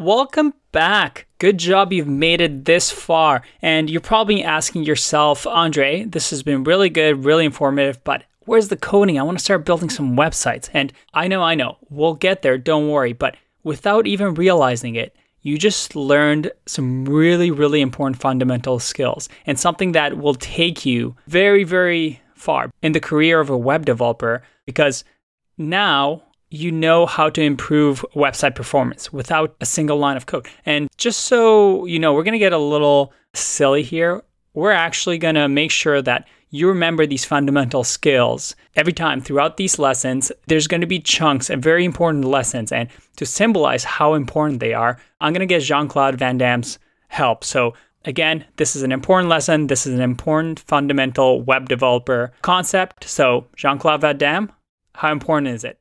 Welcome back. Good job you've made it this far. And you're probably asking yourself, Andrei, this has been really good, really informative, but where's the coding? I want to start building some websites. And I know, I know, we'll get there, don't worry. But without even realizing it, you just learned some really, really important fundamental skills and something that will take you very, very far in the career of a web developer because now you know how to improve website performance without a single line of code. And just so you know, we're going to get a little silly here. We're actually going to make sure that you remember these fundamental skills every time throughout these lessons. There's going to be chunks of very important lessons. And to symbolize how important they are, I'm going to get Jean Claude Van Damme's help. So, again, this is an important lesson. This is an important fundamental web developer concept. So, Jean Claude Van Damme, how important is it?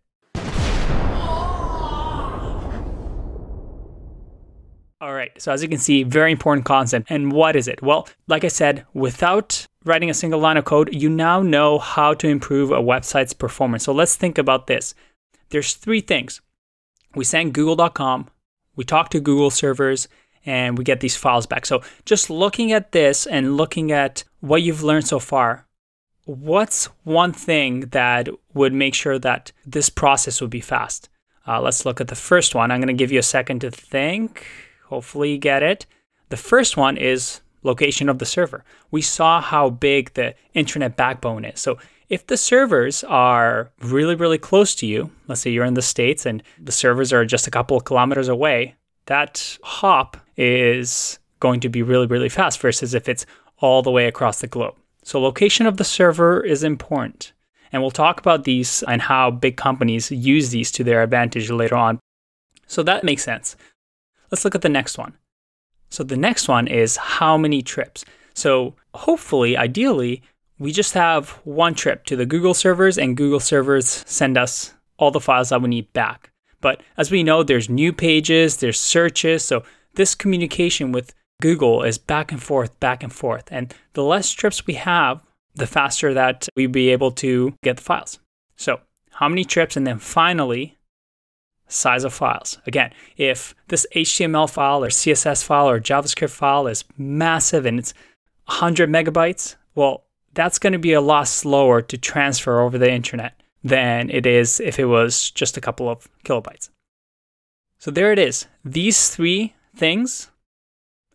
All right, so as you can see, very important concept. And what is it? Well, like I said, without writing a single line of code, you now know how to improve a website's performance. So let's think about this. There's three things. We send google.com, we talk to Google servers, and we get these files back. So just looking at this and looking at what you've learned so far, what's one thing that would make sure that this process would be fast? Uh, let's look at the first one. I'm going to give you a second to think. Hopefully you get it. The first one is location of the server. We saw how big the internet backbone is. So if the servers are really, really close to you, let's say you're in the States and the servers are just a couple of kilometers away, that hop is going to be really, really fast versus if it's all the way across the globe. So location of the server is important. And we'll talk about these and how big companies use these to their advantage later on. So that makes sense. Let's look at the next one. So the next one is how many trips. So hopefully, ideally, we just have one trip to the Google servers and Google servers send us all the files that we need back. But as we know, there's new pages, there's searches. So this communication with Google is back and forth, back and forth. And the less trips we have, the faster that we'll be able to get the files. So how many trips? And then finally, size of files. Again, if this HTML file or CSS file or JavaScript file is massive and it's 100 megabytes, well, that's going to be a lot slower to transfer over the internet than it is if it was just a couple of kilobytes. So there it is. These three things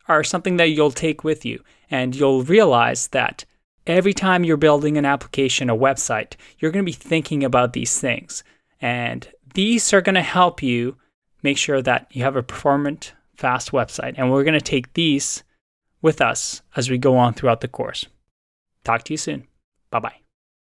are something that you'll take with you, and you'll realize that every time you're building an application, a website, you're going to be thinking about these things. And these are going to help you make sure that you have a performant, fast website. And we're going to take these with us as we go on throughout the course. Talk to you soon. Bye bye.